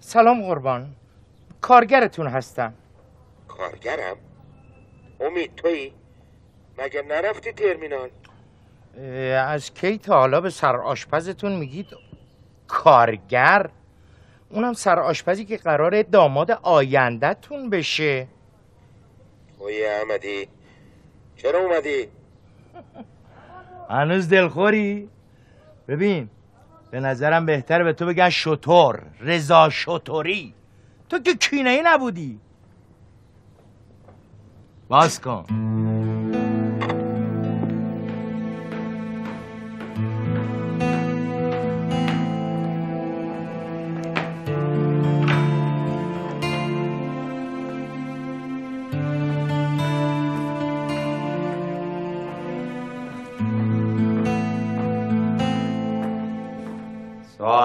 سلام قربان کارگرتون هستم کارگرم؟ امید تویی؟ مگه نرفتی ترمینال؟ از کی تا حالا به سر آشپزتون میگید کارگر اونم سر آشپزی که قرار داماد آیندهتون بشه اوی احمدی چرا اومدی؟ هنوز دلخوری؟ ببین به نظرم بهتر به تو بگن شطور رضا شطوری. تو که کینه ای نبودی. باز کن.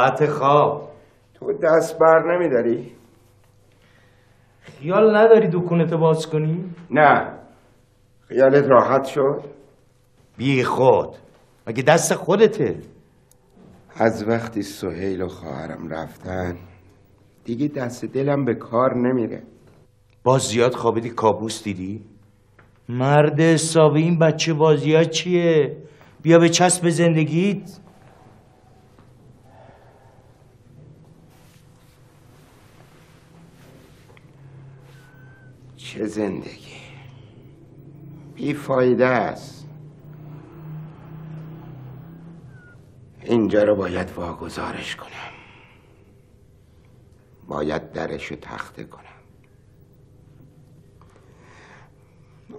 ساعت خواب تو دست بر نمیداری؟ خیال نداری دکونتو باز کنی؟ نه خیالت راحت شد؟ بی خود مگه دست خودته از وقتی سهیل و خواهرم رفتن دیگه دست دلم به کار نمیره باز زیاد خوابیدی کابوس دیدی؟ مرد حسابی این بچه بازی ها چیه؟ بیا به چسب زندگیت چه زندگی. بیفایده است. اینجا رو باید واگذارش کنم. باید درش رو تخته کنم.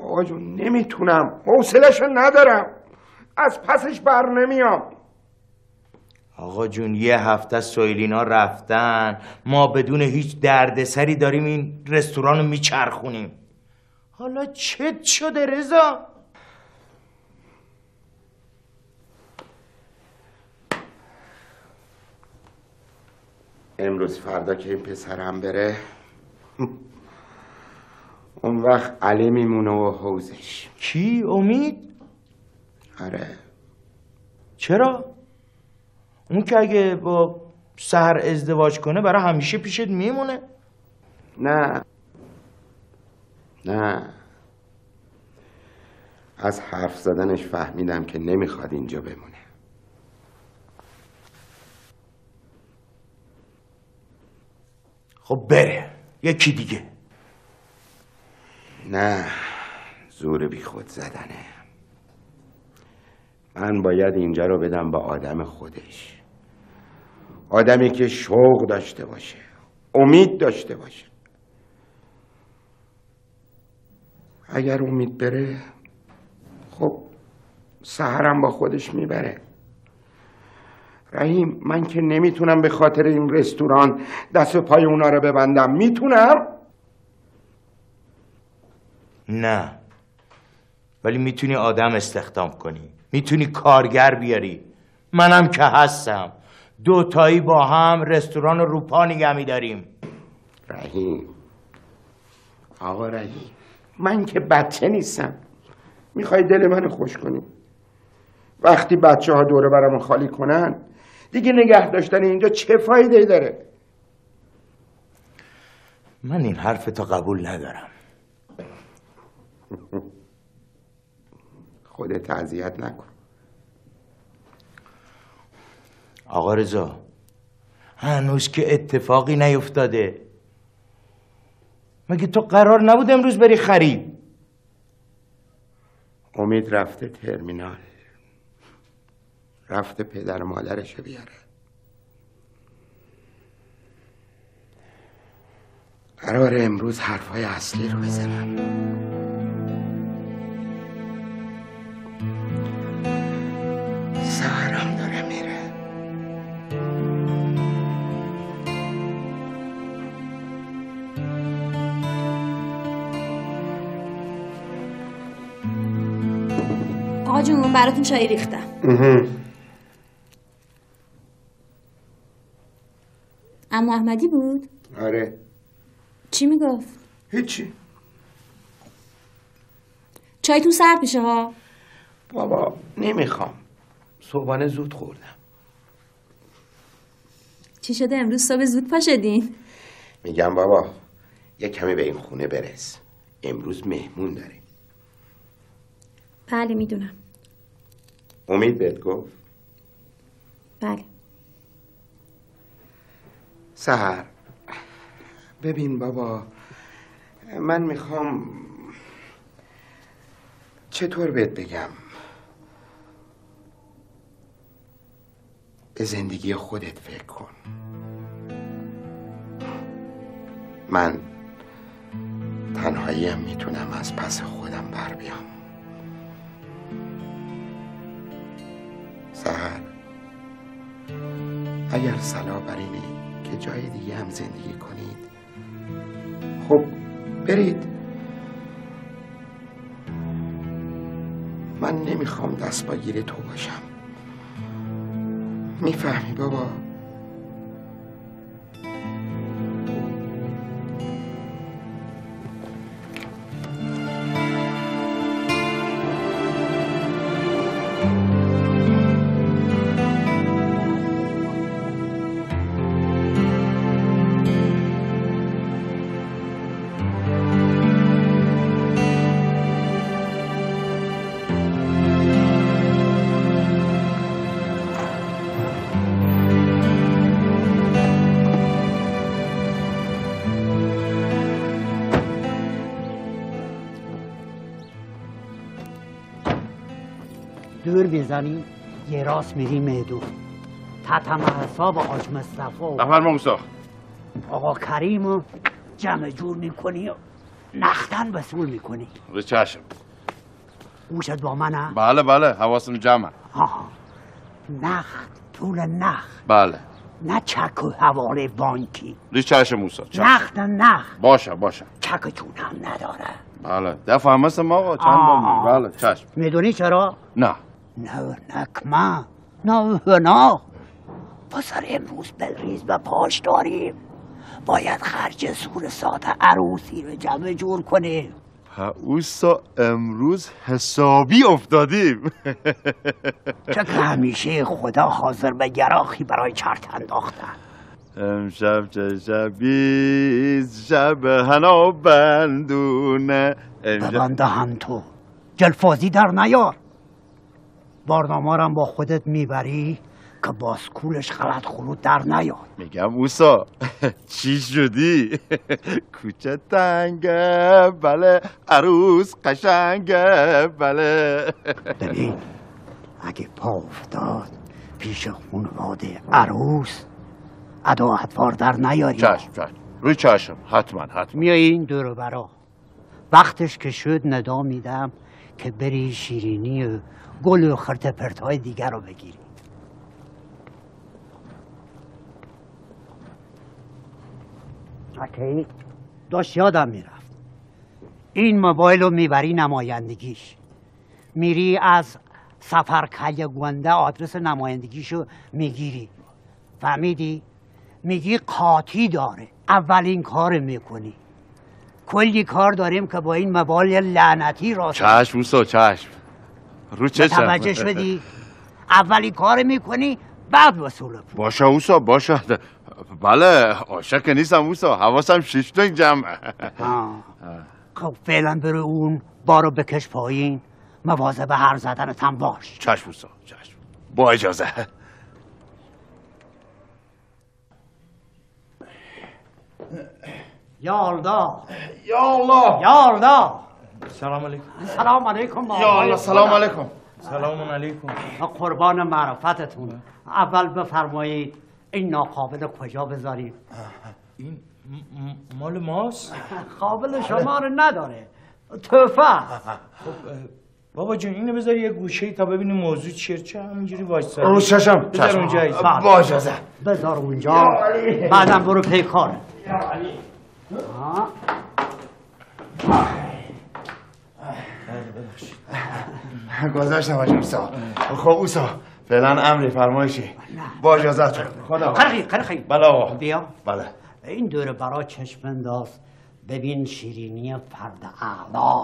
آقا جون نمی‌تونم. حوصلش ندارم. از پسش بر نمیام. آقا جون یه هفته سویلینا رفتن. ما بدون هیچ دردسری داریم این رستوران رو میچرخونیم. حالا چت شده رضا؟ امروز فردا که این پسرم بره اون وقت علی میمونه و حوزش. کی؟ امید؟ آره. چرا؟ اون که اگه با سهر ازدواج کنه برای همیشه پیشت میمونه. نه. نه. از حرف زدنش فهمیدم که نمی‌خواد اینجا بمونه. خب بره. یکی دیگه. نه. زور بی خود زدنه. من باید اینجا رو بدم به آدم خودش. آدمی که شوق داشته باشه امید داشته باشه. اگر امید بره خب سهرم با خودش می‌بره. رحیم من که نمی‌تونم به خاطر این رستوران دست و پای اونا رو ببندم. می‌تونم؟ نه. ولی می‌تونی آدم استخدام کنی. می‌تونی کارگر بیاری. منم که هستم. دوتایی با هم رستوران روپا نگه میداریم رحیم. آقا رحیم من که بچه نیستم. می‌خوای دل منو خوش کنی؟ وقتی بچه ها دوره برامون خالی کنن دیگه نگه داشتن اینجا چه فایده داره؟ من این حرف تا قبول ندارم. خودت اذیت نکن. آقا رضا هنوز که اتفاقی نیفتاده. مگه تو قرار نبود امروز بری خرید؟ امید رفته ترمینال. رفته پدر مادرشو بیاره. قرار امروز حرفای اصلی رو بزنم براتون چای ریختم. اما احمدی بود؟ آره. چی می‌گفت؟ هیچی. چایتون سرد میشه ها؟ بابا نمی‌خوام. صبحانه زود خوردم. چی شده امروز صبح زود پا شدین میگم بابا یه کمی به این خونه برس. امروز مهمون داریم بله می‌دونم. امید بهت گفت؟ بله. سهر ببین بابا من می‌خوام چطور بهت بگم؟ به زندگی خودت فکر کن. من تنهاییم می‌تونم از پس خودم بر بیام. سهر اگر صلاح بر اینه که جای دیگه هم زندگی کنید خب برید. من نمی‌خوام دست با گیر تو باشم. می‌فهمی بابا؟ می‌زنیم یه راست میریم میدون. تحت حساب آج مصطفی و بفرما موسا آقا کریم و جمع جور می‌کنی و نختن وصول می‌کنی. به چشم. گوشت با منم بله بله حواسم جمع آها. نخت طول نخت. بله. نه چک و حواله بانکی. ری چشم موسا چشم. نخت نخت. باشه باشه. چک چون هم نداره. بله. دفعه هم مثل ما آقا چند. بار؟ بله چشم. می‌دونی چرا؟ نه. نه نکمه نه نه پسر امروز بلریز و پاش داریم باید خرج سور ساعت عروسی رو جمع جور کنیم اوسا امروز حسابی افتادیم چه که همیشه خدا حاضر به گراخی برای چرت انداختن امشب چه شبی شب هنا بندونه امشب ببنده هم تو جلفازی در نیار بارنامه با خودت می‌بری که باسکولش غلط خلوط در نیار میگم اوسا چی شدی؟ کوچه تنگه بله عروس قشنگه بله. ببین اگه پا افتاد پیش خانواده عروس ادا اطوار در نیاری. چشم چشم. روی چشم. حتما حتما. میای این دور برا. وقتش که شد ندا میدم که بری شیرینی و گل و خرت پرتای دیگر رو بگیری. اوکی. داشت یادم می‌رفت. این موبایل رو می‌بری نمایندگیش. میری از سفر کل گنده آدرس نمایندگیشو می‌گیری. فهمیدی؟ میگی قاطی داره. اولین کار می‌کنی. کلی کار داریم که با این موبایل لعنتی راست. چشم اوسا چشم. رو چشم متوجه شدی؟ اولی کار می‌کنی بعد وصول پول باشه اوسا باشه. بله عاشق نیستم اوسا. حواسم تا جمع. آه. خب فعلا برو اون بارو بکش پایین. مواظب هر زدنت هم باش. چشم اوسا چشم. با اجازه. یالدا یا الله. یالدا سلام علیکم. سلام علیکم یا الله سلام علیکم. سلام علیکم. قربان معرفتتون. اول بفرمایید این ناقابل کجا بذاریم؟ این م- م- مال ماست؟ قابل شما رو نداره. توفه. خب بابا جون اینو بذار یه گوشه تا ببینیم موضوع چیه. چه همینجوری وایسا. رو چشم بذار. اونجا ایسا. با اجازه. بذار اونجا. بعدم برو پی کار گذاشتم اوسا خب اوسا فعلا امری فرمایشی. با اجازه خدا قرقی قرقی بله بیا. بله. این دور برا چشم انداز. ببین شیرینی فرد اعلا.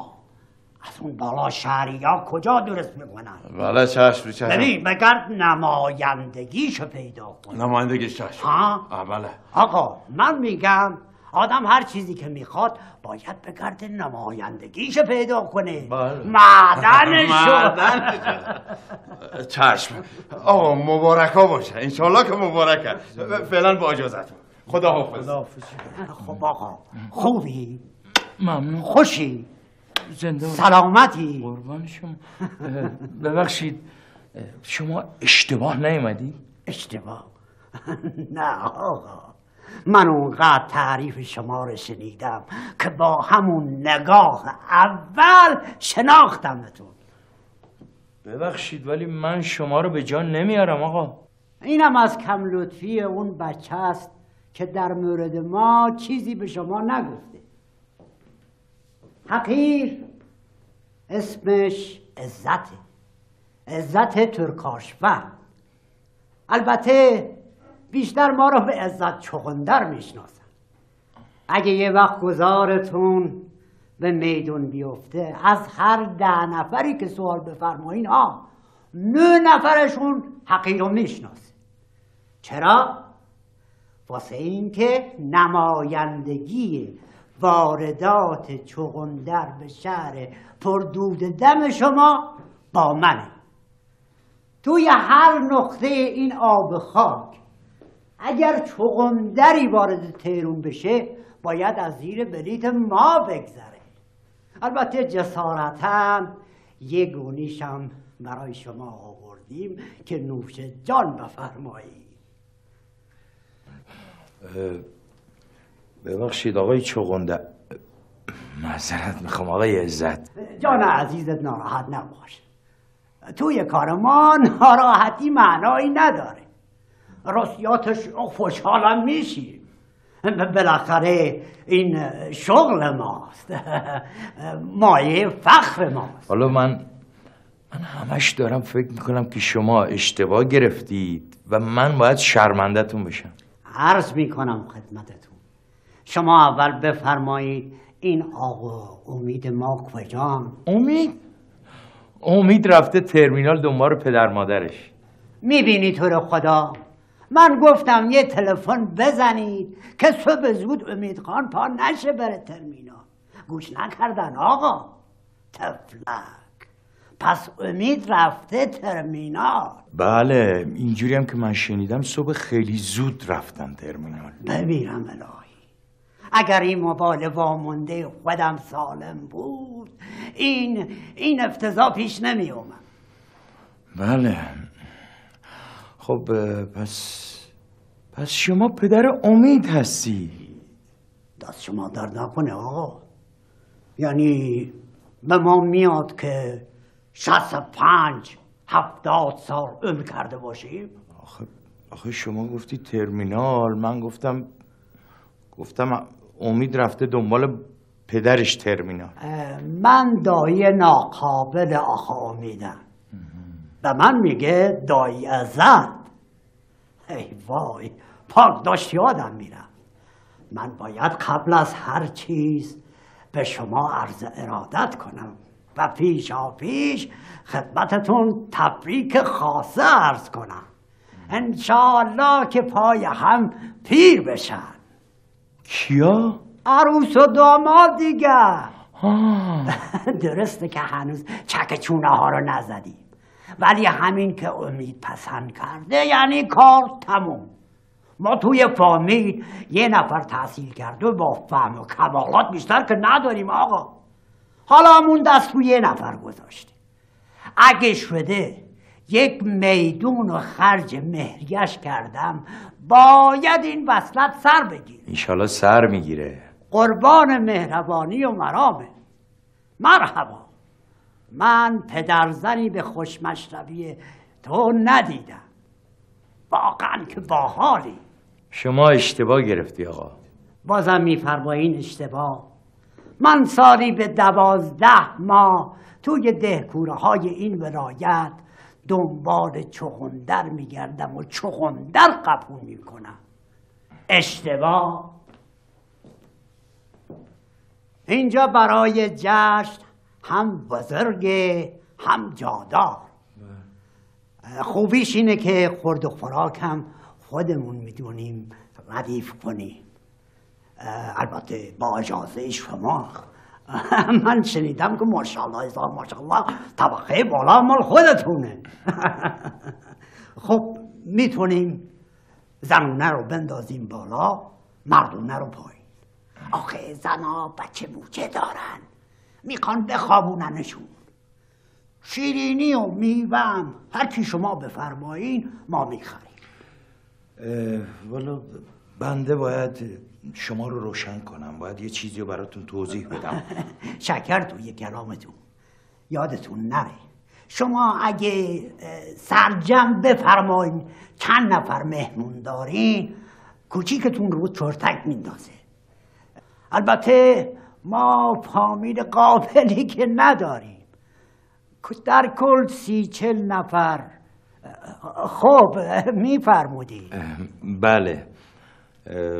از اون بالا شهری ها کجا درست می‌کنن؟ بله چشم چشم. ببین بگرد نمایندگیشو پیدا کن نمایندگی چشم. ها؟ بله. آقا من میگم آدم هر چیزی که می‌خواد باید بگرد نمایندگیشو پیدا کنه. بله. معدنشو چشم. آقا مبارک ها باشه. انشالله که مبارکه. فعلا با اجازتون خدا حافظ. خب آقا خوبی؟ ممنون. خوشی؟ زنده. سلامتی؟ قربان شما. ببخشید شما اشتباه نیومدی؟ اشتباه. نه آقا. من اونقدر تعریف شما رو شنیدم که با همون نگاه اول شناختمتون ببخشید ولی من شما رو به جان نمیارم آقا. اینم از کم لطفی اون بچه است که در مورد ما چیزی به شما نگفته. حقیر اسمش عزته. عزت ترکاشفه البته بیشتر ما رو به عزت چغندر می‌شناسن. اگه یه وقت گذارتون به میدون بیفته از هر ده نفری که سوال بفرمایین ها نه نفرشون حقیر رو می‌شناسه. چرا؟ واسه اینکه نمایندگی واردات چغندر به شهر پردود دم شما با منه. توی هر نقطه این آب خاک اگر چغندری وارد تهرون بشه باید از زیر بلیت ما بگذره. البته جسارتا یه گونیشم برای شما آوردیم که نوش جان بفرمایید ببخشید آقای چغنده. معذرت می‌خوام آقای عزت. جان عزیزت ناراحت نباش. توی کار ما ناراحتی معنایی نداره. راستیاتش خوشحالم میشیم بالاخره این شغل ماست. مایه فخر ماست. حالا من من همش دارم فکر می‌کنم که شما اشتباه گرفتید و من باید شرمندتون بشم. عرض می‌کنم خدمتتون. شما اول بفرمایید این آقا امید ما کجان؟ امید؟ امید رفته ترمینال دنبال پدر مادرش. می‌بینی تو رو خدا؟ من گفتم یه تلفن بزنید که صبح زود امید خان پا نشه بره ترمینال. گوش نکردن آقا. تفلک. پس امید رفته ترمینال. بله اینجوری هم که من شنیدم صبح خیلی زود رفتن ترمینال. ببینم الهی. اگر این موبایل وامونده خودم سالم بود این این افتضاح پیش نمی اومد بله. خب پس پس شما پدر امید هستی؟ دست شما درد نکنه آقا. یعنی به ما میاد که شست پنج هفتاد سال عمر کرده باشیم. آخه آخه شما گفتی ترمینال. من گفتم گفتم امید رفته دنبال پدرش ترمینال. من دایی ناقابل آقا امیدم. به من میگه دایی عزت. ای وای پاک داشت یادم میرم من باید قبل از هر چیز به شما عرض ارادت کنم و پیشا پیش خدمتتون تبریک خاصه عرض کنم. انشاءالله که پای هم پیر بشن. کیا؟ عروس و داماد دیگر آه. درسته که هنوز چک چونه ها رو نزدیم ولی همین که امید پسند کرده یعنی کار تموم. ما توی فامیل یه نفر تحصیل کرده با فهم و کمالات بیشتر که نداریم آقا. حالا همون دست رو یه نفر گذاشته اگه شده یک میدون و خرج مهریش کردم باید این وصلت سر بگیره. اینشالا سر می‌گیره. قربان مهربانی و مرامه. مرحبا. من پدرزنی به خوشمشربی تو ندیدم. واقعا که باحالی. شما اشتباه گرفتی آقا. بازم میفرمایین اشتباه. من سالی به دوازده ماه توی دهکوره های این ولایت دنبال چغندر میگردم و چغندر قبول می‌کنم. اشتباه. اینجا برای جشن هم بزرگ هم جادار. خوبیش اینه که خورد و خوراک هم خودمون می‌دونیم ردیف کنیم. البته با اجازه شما. من شنیدم که ماشاءالله هزار ماشاءالله طبقه بالا مال خودتونه. خب می‌تونیم زنونه رو بندازیم بالا مردونه رو پایین. آخه زنا بچه بوچه دارن. می‌خوان بخوابوننشون. شیرینی و میوم هر کی شما بفرمایین ما می‌خریم. والا بنده باید شما رو روشن کنم. باید یه چیزی رو براتون توضیح بدم. شکر توی کلامتون. یادتون نره. شما اگه سرجم بفرمایین چند نفر مهمون دارین کوچیکتون رو چرتک میندازه. البته ما فامیل قابلی که نداریم. در کل سی چل نفر. خب میفرمودی. بله.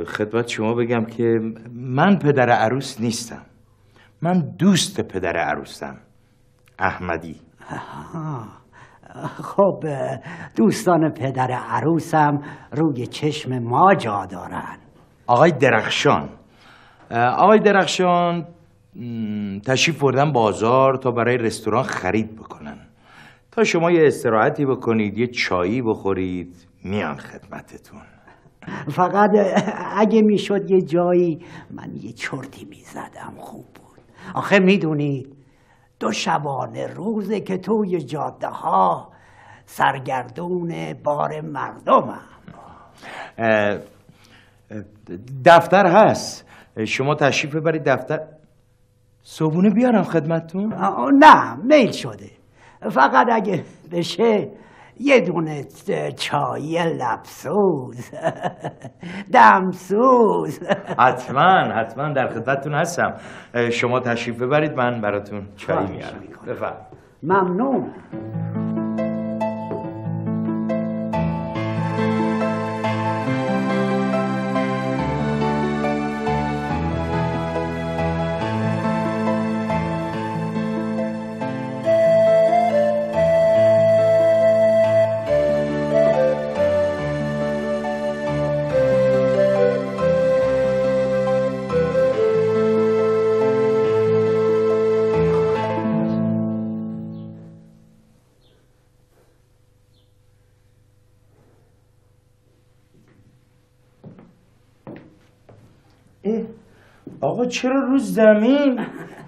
خدمت شما بگم که من پدر عروس نیستم. من دوست پدر عروسم. احمدی. خب دوستان پدر عروسم روی چشم ما جا دارن. آقای درخشان. آقای درخشان تشریف بردن بازار تا برای رستوران خرید بکنن. تا شما یه استراحتی بکنید یه چایی بخورید میان خدمتتون. فقط اگه می‌شد یه جایی من یه چرتی می‌زدم خوب بود. آخه می‌دونید دو شبانه روزه که توی جاده ها سرگردون بار مردمم. دفتر هست. شما تشریف ببرید دفتر. صبونه بیارم خدمتتون. نه میل شده. فقط اگه بشه یه دونه چای لبسوز. دمسوز. حتما حتما در خدمتتون هستم. شما تشریف ببرید من براتون چای میارم. بفرم ممنون. رو زمین.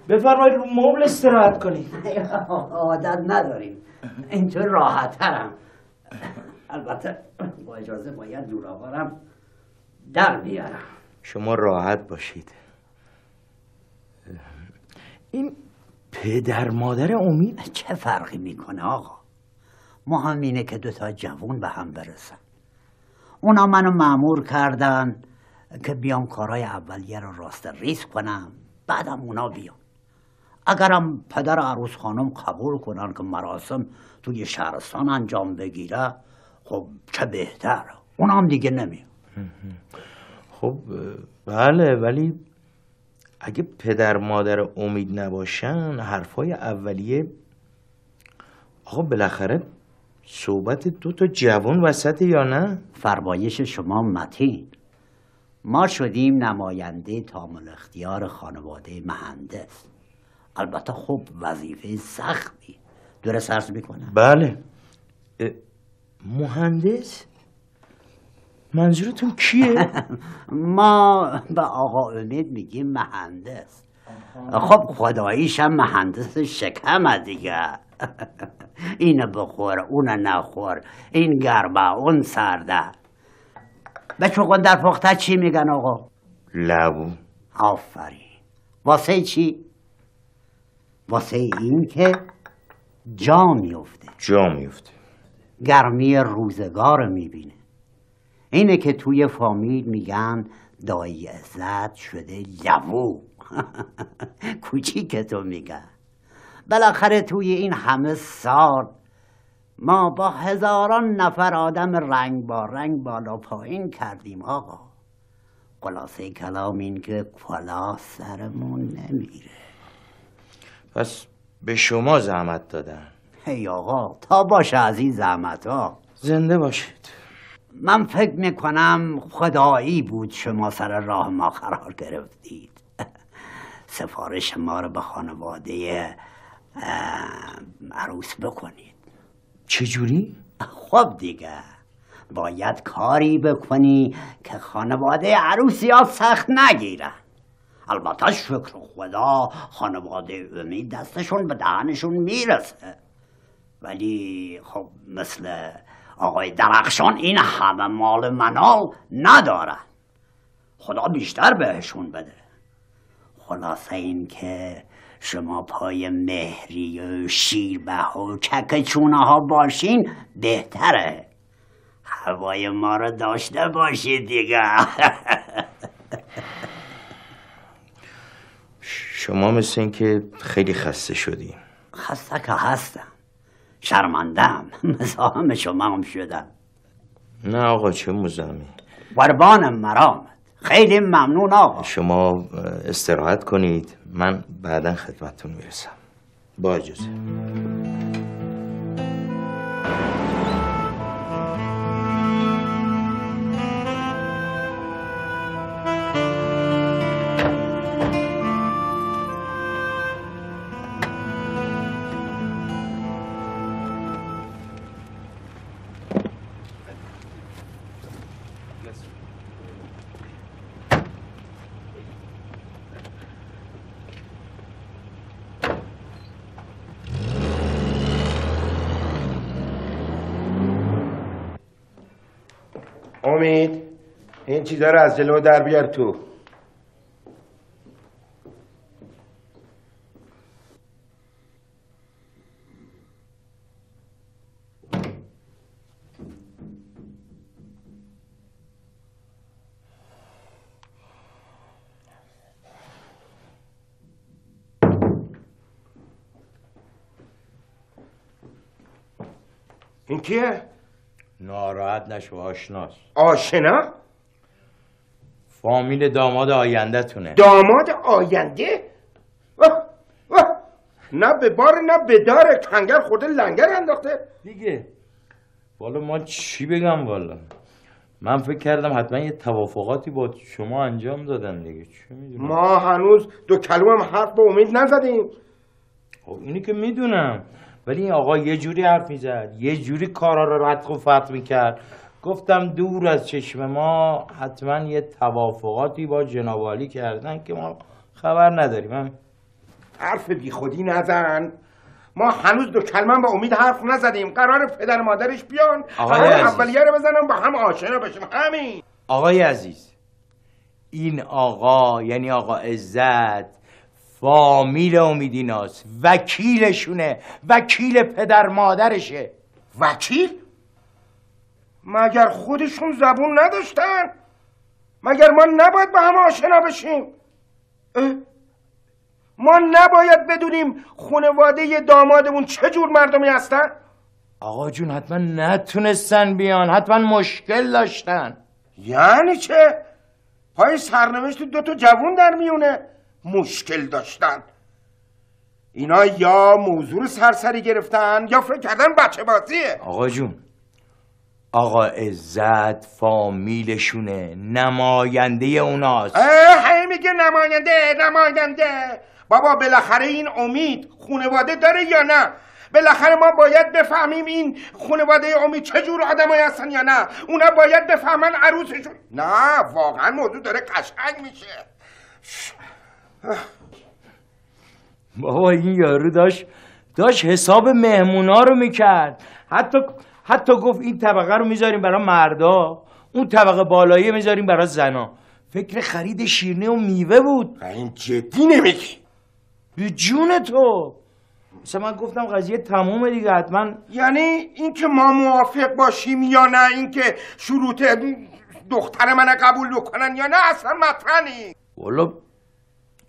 بفرمایید رو مبل استراحت کنید. عادت نداریم. اینطور راحت ترم البته با اجازه باید جورابارم در بیارم. شما راحت باشید. این پدر مادر امید؟ چه فرقی می‌کنه آقا؟ مهم اینه که دوتا جوون به هم برسن. اونا منو معمور کردن. که بیام کارهای اولیه رو راست ریز کنم. بعدم اونا بیام اگرم پدر عروس خانم قبول کنن که مراسم توی شهرستان انجام بگیره خب چه بهتر. اونام دیگه نمیاد خب بله ولی اگه پدر مادر امید نباشن حرفای اولیه آقا بالاخره صحبت دو تا جوان وسط یا نه؟ فرمایش شما متین. ما شدیم نماینده تامل اختیار خانواده مهندس. البته خب وظیفه سختی. دور سرز می‌کنم؟ بله. مهندس؟ منظورتون کیه؟ ما به آقا امید میگیم مهندس. خب خداییش هم مهندس شکم دیگه. اینو بخور اونو نخور. این گربه اون سرده. به چوگان در پخته چی میگن آقا؟ لبو. آفرین. واسه چی؟ واسه این که جا میفته. جا میفته. گرمی روزگار می‌بینه. اینه که توی فامیل میگن دایی عزت شده لبو کوچیک تو میگن. بالاخره توی این همه سال ما با هزاران نفر آدم رنگ با رنگ بالا پایین کردیم آقا. خلاصه کلام این که کلا سرمون نمیره. پس به شما زحمت دادن. ای آقا تا باشه از این زحمت ها زنده باشید. من فکر می‌کنم خدایی بود شما سر راه ما قرار گرفتید. سفارش ما رو به خانواده عروس بکنید. چجوری؟ خب دیگه. باید کاری بکنی که خانواده عروسی ها سخت نگیرن. البته شکر خدا خانواده امید دستشون به دهنشون می‌رسه. ولی خب مثل آقای درخشان این همه مال منال ندارن. خدا بیشتر بهشون بده. خلاصه این که شما پای مهری و شیربه و ککچونه ها باشین بهتره. هوای ما رو داشته باشید دیگه. شما مثل این که خیلی خسته شدی. خسته که هستم. شرمندم مزاحم شما هم شدم. نه آقا چه مزاحمی. قربان مرامت خیلی ممنون آقا. شما استراحت کنید. من بعدا خدمتتون می‌رسم. با اجازه. این چیزا رو از جلو در بیار تو این کیه؟ ناراحت نشو آشناس آشنا؟ فامیل داماد آینده تونه داماد آینده؟ واه واه. نه به بار نه به دار. کنگر خورده لنگر انداخته. دیگه. والا ما چی بگم والا؟ من فکر کردم حتما یه توافقاتی با شما انجام دادن دیگه. چه می‌دونم؟ ما هنوز دو کلو هم حرف به امید نزدیم. خب اینی که می‌دونم. ولی این آقا یه جوری حرف می‌زد یه جوری کارا رو ردخ و فتح می‌کرد. گفتم دور از چشم ما حتما یه توافقاتی با جنابالی کردن که ما خبر نداریم. هم. حرف بی خودی نزن. ما هنوز دو کلمه با امید حرف نزدیم. قرار پدر مادرش بیان. آقای قرار عزیز. اولیه رو بزنم با هم آشنا بشیم. همین. آقای عزیز این آقا یعنی آقا عزت فامیل امیدیناست وکیلشونه. وکیل پدر مادرشه. وکیل؟ مگر خودشون زبون نداشتن؟ مگر ما نباید با هم آشنا بشیم؟ اه؟ ما نباید بدونیم خانواده دامادمون چه جور مردمی هستن؟ آقا جون حتما نتونستن بیان حتما مشکل داشتن. یعنی چه؟ پای سرنوشت دو تا جوون در میونه. مشکل داشتن. اینا یا موضوع سرسری گرفتن یا فکر کردن بچه بازیه. آقا جون آقا عزت فامیلشونه. نماینده اوناست. اه هی میگه نماینده نماینده. بابا بالاخره این امید خونواده داره یا نه؟ بالاخره ما باید بفهمیم این خونواده امید چه جور آدمایی هستن یا نه؟ اونا باید بفهمن عروسشون نه واقعا موضوع داره قشنگ میشه. بابا این یارو داشت داشت حساب مهمونا رو می‌کرد. حتی حتی گفت این طبقه رو می‌ذاریم برای مردا اون طبقه بالایی می‌ذاریم برای زنا. فکر خرید شیرینی و میوه بود. این جدی نمیگی. به جون تو. مثلا من گفتم قضیه تمومه دیگه حتما. یعنی اینکه ما موافق باشیم یا نه اینکه شروط دختر من قبول بکنن یا نه اصلا مطرح نیست والا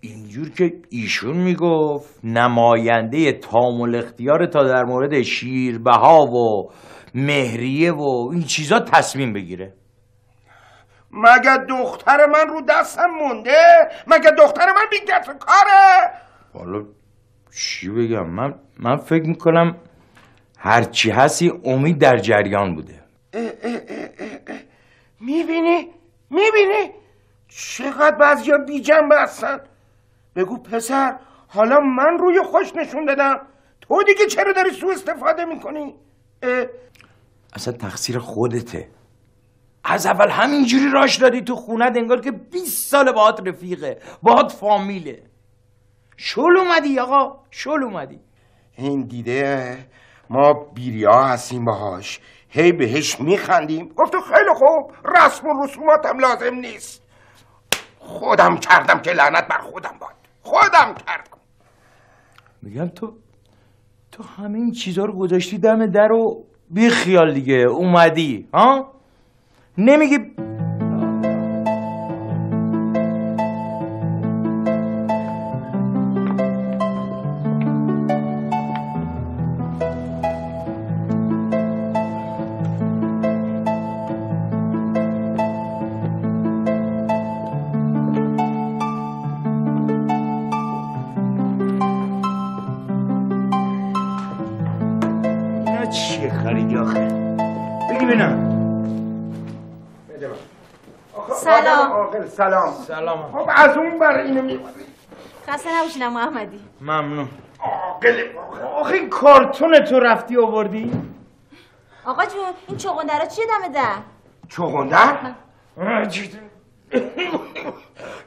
اینجور که ایشون می‌گفت نماینده تامل اختیار تا در مورد شیربها و مهریه و این چیزا تصمیم بگیره. مگه دختر من رو دستم مونده؟ مگه دختر من بی کسب کاره؟ والا چی بگم؟ من من فکر می‌کنم هرچی هستی امید در جریان بوده. می‌بینی؟ می‌بینی؟ چقدر بعضی بی جنبه هستن؟ بگو پسر حالا من روی خوش نشون دادم. تو دیگه چرا داری سو استفاده می‌کنی؟ اصلا تقصیر خودته. از اول همینجوری راش دادی تو خونت انگار که 20 سال باهات رفیقه باهات فامیله. شل اومدی آقا شل اومدی. این دیده ما بیریا هستیم باهاش. هی بهش میخندیم. گفت خیلی خوب رسم و رسوماتم لازم نیست. خودم کردم که لعنت بر خودم باد. خودم کردم. میگم تو تو همین چیزا رو گذاشتی دم در و بی خیال دیگه اومدی ها؟ نمیگی سلام. سلام. خب از اون بر اینو می‌بری خسته نباشین اما احمدی. ممنون. عاقل آخه این کارتون تو رفتی آوردی؟ آقا جون این چغندرا چیه دم در؟ چغندر؟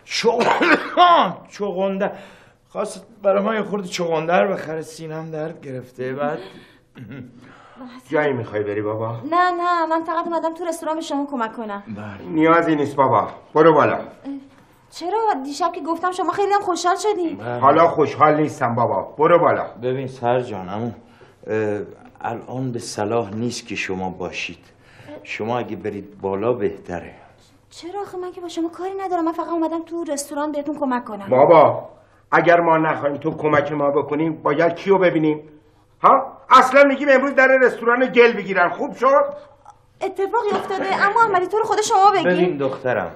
چغندر. چغندر. خواست برای ما یه خورده چغندر بخره سینم درد گرفته بعد جایی می‌خوای بری بابا؟ نه نه من فقط اومدم تو رستوران به شما کمک کنم. نیازی نیست بابا. برو بالا. چرا؟ دیشب که گفتم شما خیلی هم خوشحال شدی. حالا خوشحال نیستم بابا. برو بالا. ببین سرجان امو الان به صلاح نیست که شما باشید. شما اگه برید بالا بهتره. چرا آخه؟ من که با شما کاری ندارم. من فقط اومدم تو رستوران بهتون کمک کنم. بابا اگر ما نخواهیم تو کمک ما بکنیم باید کیو ببینیم؟ ها؟ اصلا میگیم امروز در رستوران گل بگیرن خوب شد؟ اتفاقی افتاده. اما احمدی تو رو خود شما ببین بگی دخترم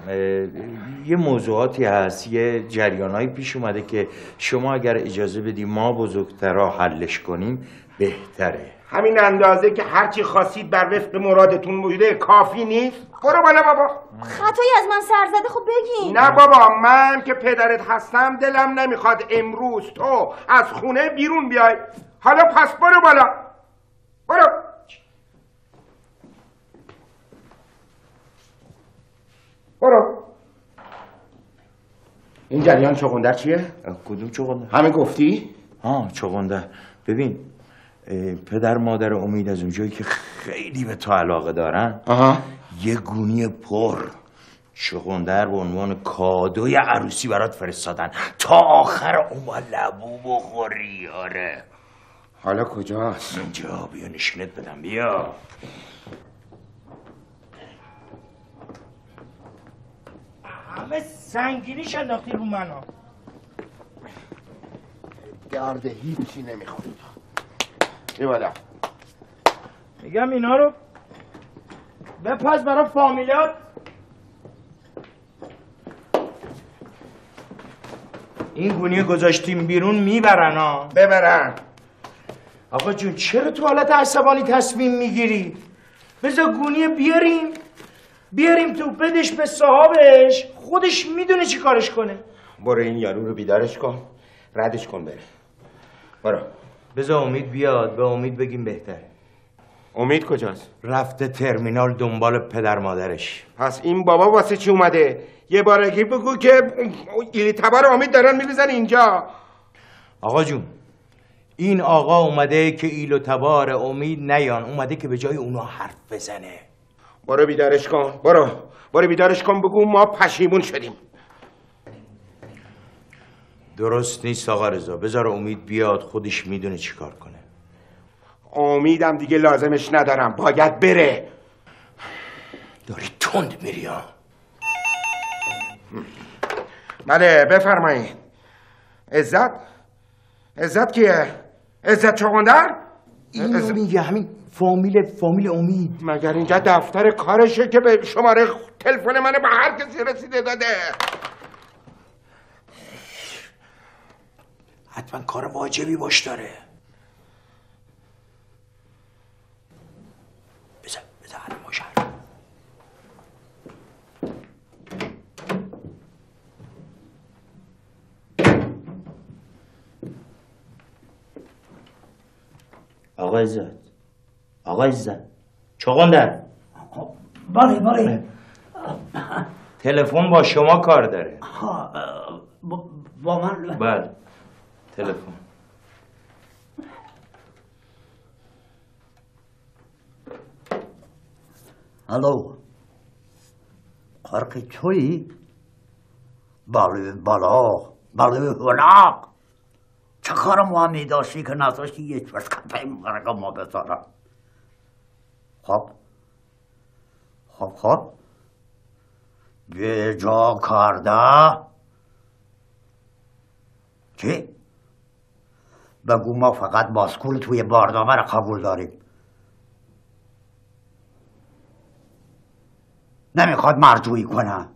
یه موضوعاتی هست یه جریانایی پیش اومده که شما اگر اجازه بدی ما بزرگترا حلش کنیم بهتره. همین اندازه که هرچی خواستید بر وفق مرادتون بوده کافی نیست. برو بالا بابا. خطایی از من سر زده خب بگی نه بابا من که پدرت هستم دلم نمی‌خواد امروز تو از خونه بیرون بیای. حالا پس برو بالا. برو. برو. این جریان چغندر چیه؟ کدوم چغندر؟ همین گفتی؟ ها چغندر. ببین پدر مادر امید از اونجایی که خیلی به تو علاقه دارن آها. یه گونی پر چغندر به عنوان کادوی عروسی برات فرستادن. تا آخر اون لبو بخوری آره. حالا کجاست؟ اینجا بیا نشونت بدم بیا. همه سنگینیش انداختی رو منو. درد هیچی نمی‌خوری بیا بالا میگم اینا رو بپز برای فامیلات. این گونیه گذاشتیم بیرون می‌برن ها. ببرن. آقا جون چرا تو حالت عصبانی تصمیم می‌گیری؟ بذار گونیه بیاریم. بیاریم تو بدش به صاحبش. خودش می‌دونه چی کارش کنه. برو این یارو رو بیدارش کن. ردش کن بره. برو. بذار امید بیاد به امید بگیم بهتره. امید کجاست؟ رفته ترمینال دنبال پدر مادرش. پس این بابا واسه چی اومده؟ یه بارگی بگو که ایلی تبر امید دارن میریزن اینجا. آقا جون این آقا اومده که ایل و تبار امید نیان. اومده که به جای اونا حرف بزنه. برو بیدارش کن. برو. برو بیدارش کن بگو ما پشیمون شدیم. درست نیست آقا رضا. بذار امید بیاد خودش می‌دونه چیکار کنه. امیدم دیگه لازمش ندارم. باید بره. داری تند میری ها. بله بفرمایید. عزت؟ عزت کیه؟ عزت چغندر اینو میگه همین فامیل فامیل امید. مگر اینجا دفتر کارشه که به شماره تلفن منو به هر کسی رسیده داده؟ حتما کار واجبی باش داره. آقا عزت آقا عزت چغندر. بله بله. تلفن با شما کار داره. ها، با- من بله. تلفن. الو. قرق توی بله بالا بله هناک چه کار مهمی داشتی که یک بس کپه مرگا ما بذارم؟ خب. خب خب. به جا کرده چی؟ بگو ما فقط باسکول توی باردامه را قبول داریم. نمی‌خواد مرجوعی کنه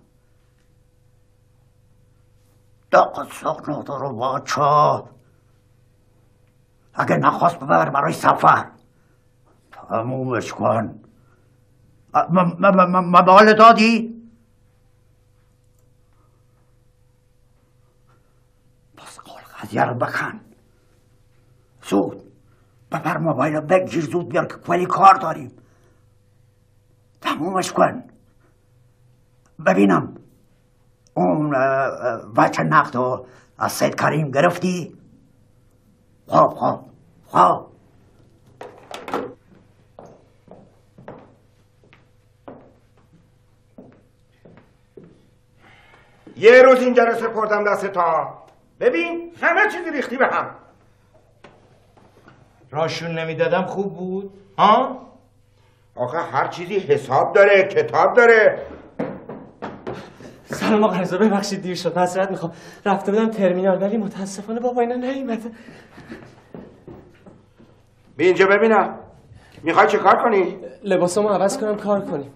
دقت ساق نداره بچه اگه نخواست ببر برای سفر تمومش کن. مبال دادی؟ پس قول قضیه رو بکن زود. ببر موبایل رو بگیر زود بیار که کلی کار داریم. تمومش کن. ببینم. اون بچه نقد رو از سید کریم گرفتی؟ خب خب خب یه روز اینجا رو سپردم دست تا ببین همه چیزی ریختی به هم. راشون نمی‌دادم خوب بود. ها؟ آخه هر چیزی حساب داره کتاب داره. سلام آقا رضا ببخشید دیر شد معذرت می‌خوام. رفته بودم ترمینال ولی متاسفانه بابا اینا نیومده. بی اینجا ببینم. می‌خوای چه کار کنی؟ لباسامو عوض کنم کار کنیم.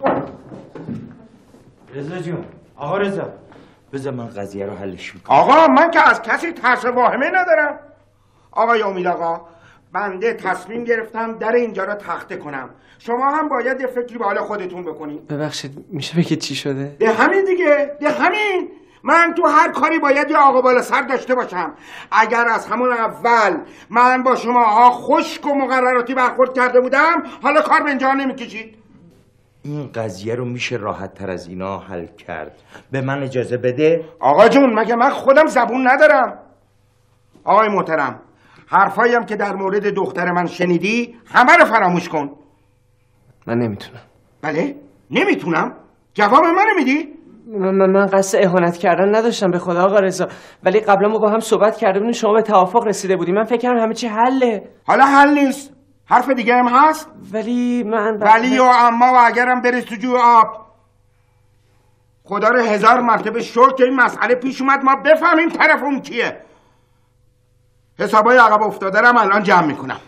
رضا جون آقا رضا. بذار من قضیه رو حلش می‌کنم. آقا من که از کسی ترس واهمه ندارم. آقای امید آقا بنده تصمیم گرفتم در اینجا رو تخته کنم. شما هم باید یه فکری به حال خودتون بکنید ببخشید میشه بگید چی شده؟ ده همین دیگه ده همین. من تو هر کاری باید یه آقا بالا سر داشته باشم. اگر از همون اول من با شما ها خشک و مقرراتی برخورد کرده بودم حالا کار به اینجا نمی‌کشید. این قضیه رو میشه راحت تر از اینا حل کرد. به من اجازه بده؟ آقا جون مگه من خودم زبون ندارم؟ آقای محترم حرفایی هم که در مورد دختر من شنیدی همه رو فراموش کن. من نمی‌تونم. بله؟ نمی‌تونم؟ جواب منو میدی؟ من, من, من قصد اهانت کردن نداشتم به خدا آقا رضا. ولی قبلا ما با هم صحبت کرده بودیم شما به توافق رسیده بودیم. من فکر کردم همه چی حله. حالا حل نیست. حرف دیگه هم هست؟ ولی من ولی و اما و اگرم بریز تو جو آب. خدا رو هزار مرتبه شکر که این مسئله پیش اومد. ما بفهمیم طرف اون کیه. حسابای عقب افتاده الان جمع می‌کنم.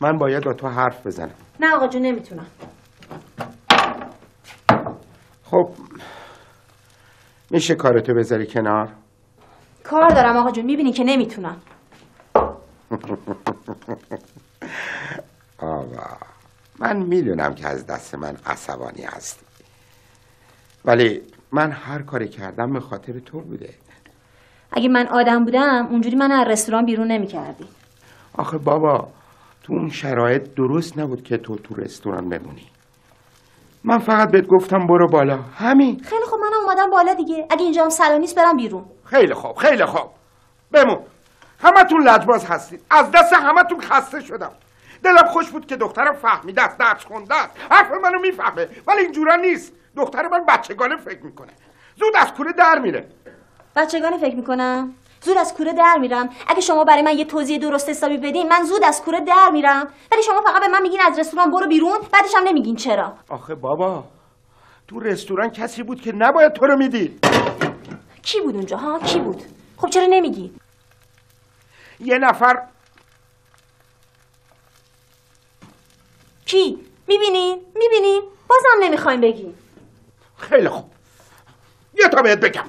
من باید با تو حرف بزنم. نه آقا جون نمی‌تونم. خب میشه کارتو بذاری کنار؟ کار دارم آقا جون می‌بینی که نمی‌تونم. آقا من می‌دونم که از دست من عصبانی هستی. ولی من هر کاری کردم به خاطر تو بوده. اگه من آدم بودم اونجوری من از رستوران بیرون نمی‌کردی. آخه بابا تو اون شرایط درست نبود که تو تو رستوران بمونی. من فقط بهت گفتم برو بالا. همین. خیلی خب منم اومدم بالا دیگه. اگه اینجا هم سلا نیست برم بیرون. خیلی خوب خیلی خوب. بمون. همتون لجباز هستید. از دست همتون خسته شدم. دلم خوش بود که دخترم فهمیده است درس خونده است. حرف منو می‌فهمه ولی اینجورا نیست. دختر من بچگانه فکر می‌کنه. زود از کوره در میره. بچگانه فکر می‌کنم؟ زود از کوره در میرم. اگه شما برای من یه توضیح درست حسابی بدین من زود از کوره در میرم. ولی شما فقط به من میگین از رستوران برو بیرون بعدش هم نمیگین چرا. آخه بابا تو رستوران کسی بود که نباید تو رو می‌دید. کی بود اونجا ها؟ کی بود؟ خب چرا نمیگی؟ یه نفر کی؟ می‌بینین می‌بینین بازم نمی‌خوایم بگین خیلی خوب. یه تا بهت بگم.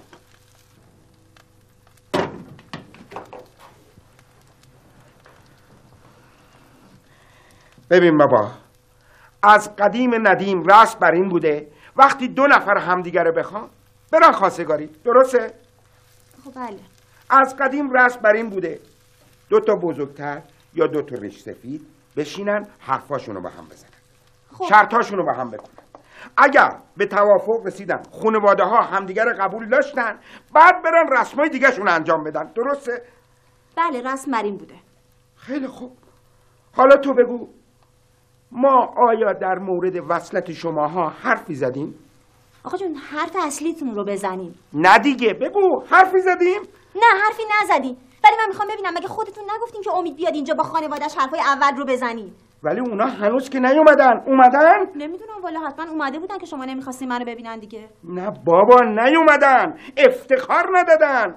ببین بابا از قدیم ندیم رسم بر این بوده وقتی دو نفر همدیگه رو بخوان برن خواستگاری درسته؟ خب بله از قدیم رسم بر این بوده دو تا بزرگتر یا دو تا ریش سفید بشینن حرفاشونو با هم بزنن خب. شرطاشونو با هم بکنن اگر به توافق رسیدن خانواده ها همدیگه رو قبول داشتن بعد برن رسمای دیگه شون انجام بدن درسته؟ بله رسم بر این بوده خیلی خوب حالا تو بگو ما آیا در مورد وصلت شماها حرفی زدیم؟ آقا جون حرف اصلیتون رو بزنین نه دیگه بگو حرفی زدیم؟ نه حرفی نزدین ولی من می‌خوام ببینم مگه خودتون نگفتین که امید بیاد اینجا با خانوادهش حرفای اول رو بزنین ولی اونا هنوز که نیومدن. اومدن؟ نمی‌دونم والا حتما اومده بودن که شما نمی‌خواستین منو ببینن دیگه. نه بابا نیومدن. افتخار ندادن.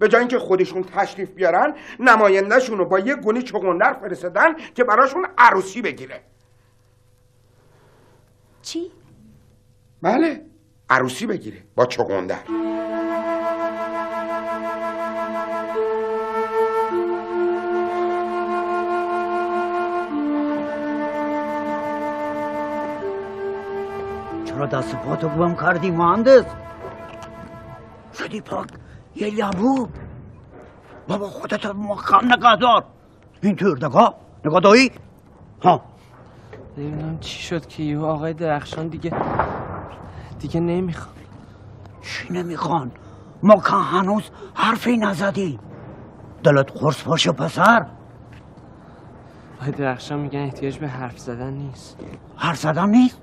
به جای اینکه خودشون تشریف بیارن نمایندهشون رو با یه گونی چغندر فرستادن که براشون عروسی بگیره. چی؟ بله عروسی بگیره با چغندر چرا دست پاتو گم کردی مهندس؟ شدی پاک. یه لبو بابا خودت محکم نگاه دار اینطور نگاه نگاه دایی. ها. نمی‌دونم چی شد که یه آقای درخشان دیگه دیگه نمی‌خوام چی نمی‌خوان؟ ما که هنوز حرفی نزدیم دلت قرص باشه پسر. آقای درخشان میگن احتیاج به حرف زدن نیست. حرف زدن نیست؟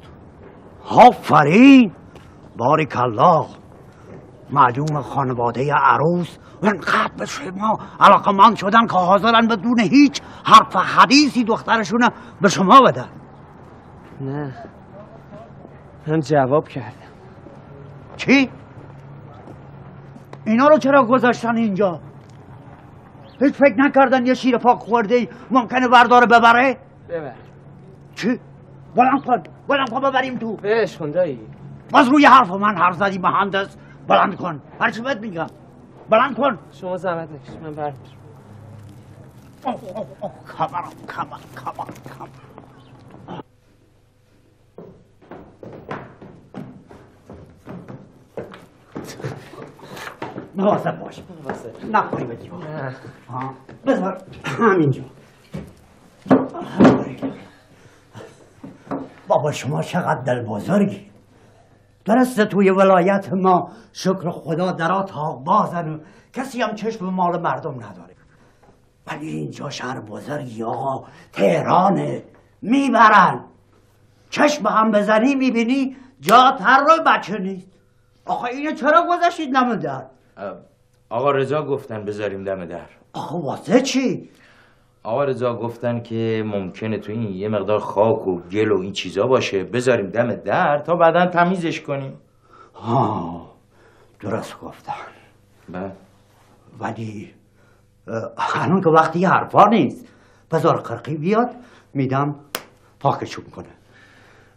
آفرین. باریک الله. معلوم خانواده عروس انقدر به شما علاقه من شدن که حاضرن بدون هیچ حرف حدیثی دخترشون به شما بدن نه من جواب کردم چی؟ اینا رو چرا گذاشتن اینجا؟ هیچ فکر نکردن یه شیر پاک خورده ای ممکنه برداره ببره؟ ببر چی؟ بلند کن بلند کن ببریم تو بهش کن دایی باز روی حرف من حرف زدی مهندس بلند کن. هر چی بهت میگم. بلند کن. شما زحمت نکشید من برمیشم کمرم کمر کمر کمر مواظب باش. نخوری به دیوار بذار. همینجا. بابا شما چقدر دل بزرگی درسته توی ولایت ما. شکر خدا درا تا بازن. و کسی هم چشم مال مردم نداره. ولی اینجا شهر بزرگی آقا. تهرانه. می‌برن. چشم هم بزنی می‌بینی جا تر رو بچه نیست. آقا اینو چرا گذاشتید نموندن آقا رضا گفتن بذاریم دم در. آقا واسه چی؟ آقا رضا گفتن که ممکنه تو این یه مقدار خاک و گل و این چیزا باشه. بذاریم دم در تا بعدا تمیزش کنیم. ها درست گفتن. بله. ولی هنون که وقتی حرفا نیست. بذار قرقی بیاد میدم پاکشون کنه.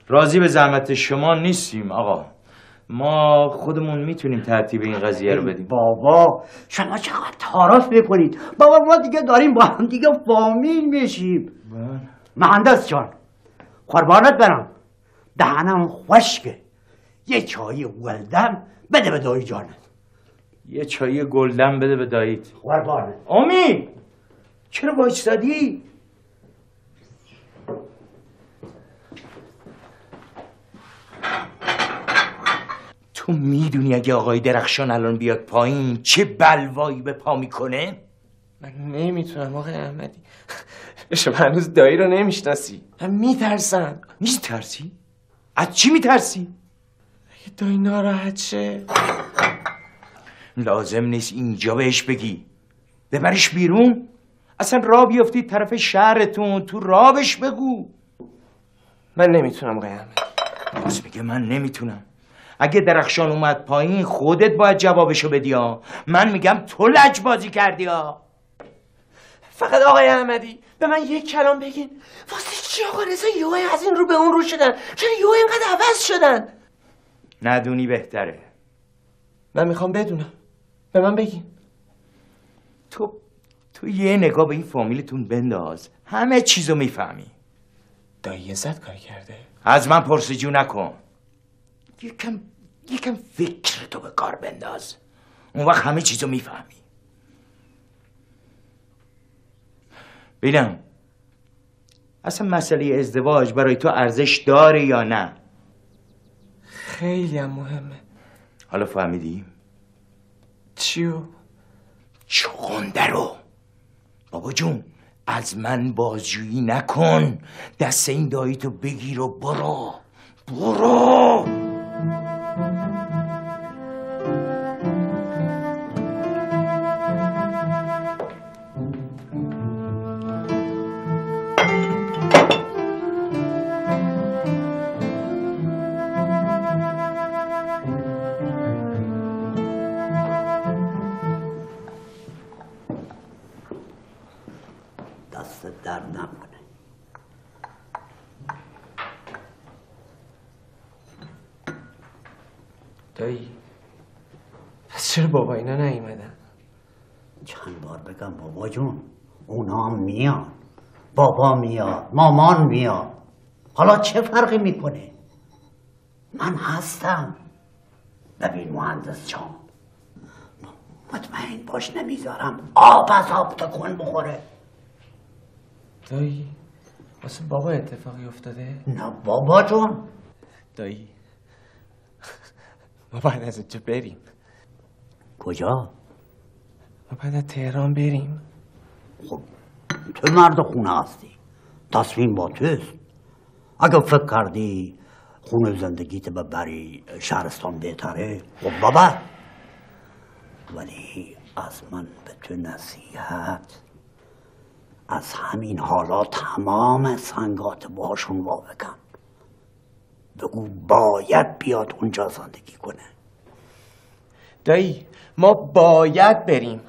راضی به زحمت شما نیستیم آقا. ما خودمون می‌تونیم ترتیب این قضیه رو بدیم. بابا شما چقدر تعارف می‌کنید بابا ما دیگه داریم با هم دیگه فامیل میشیم. مهندس جان قربانت برم. دهنم خشکه. یه چای ولدم بده به دایی جانت. یه چای گلدن بده به داییت. قربانت. امید! چرا وایستادی؟ تو می‌دونی اگه آقای درخشان الان بیاد پایین چه بلوایی به پا می‌کنه؟ من نمی‌تونم آقای احمدی. شما هنوز دایی رو نمی‌شناسی. من میترسم. میترسی؟ از چی میترسی؟ اگه دایی ناراحت شه. لازم نیست اینجا بهش بگی. ببرش بیرون. اصلا را بیفتید طرف شهرتون. تو رابش بگو. من نمی‌تونم آقای احمدی. میگه من نمی‌تونم. اگه درخشان اومد پایین خودت باید جوابشو بدی ها. من میگم تو لج بازی کردی ها. فقط آقای احمدی به من یک کلام بگین. واسه چی آقا؟ رضا یوه از این رو به اون رو شدن. چرا یوه اینقدر عوض شدن؟ ندونی بهتره. من می‌خوام بدونم. به من بگین. تو تو یه نگاه به این فامیلتون بنداز. همه چیزو می‌فهمی. دایی زد کار کرده. از من پرسجو نکن. یکم یکم فکر تو به کار بنداز. اون وقت همه چیزو می‌فهمی. ببینم اصلا مسئله ازدواج برای تو ارزش داره یا نه؟ خیلی هم مهمه. حالا فهمیدی؟ چیو؟ چغنده رو بابا جون از من بازجویی نکن. دست این دایی تو بگیر و برو. برو! اونا هم میان بابا میاد مامان میاد. حالا چه فرقی می‌کنه؟ من هستم. ببین مهندس جان مطمئن باش نمی‌ذارم آب از آب تکون بخوره. دایی واسه بابا اتفاقی افتاده؟ نه بابا جون دایی ما باید از اینجا بریم. کجا؟ ما باید از تهران بریم. خب تو مرد خونه هستی. تصمیم با توست. اگه فکر کردی خونه زندگیت ببری شهرستان بهتره خب بابا. ولی از من به تو نصیحت از همین حالا تمام سنگات باشون وا بکن بگو باید بیاد اونجا زندگی کنه. دایی ما باید بریم.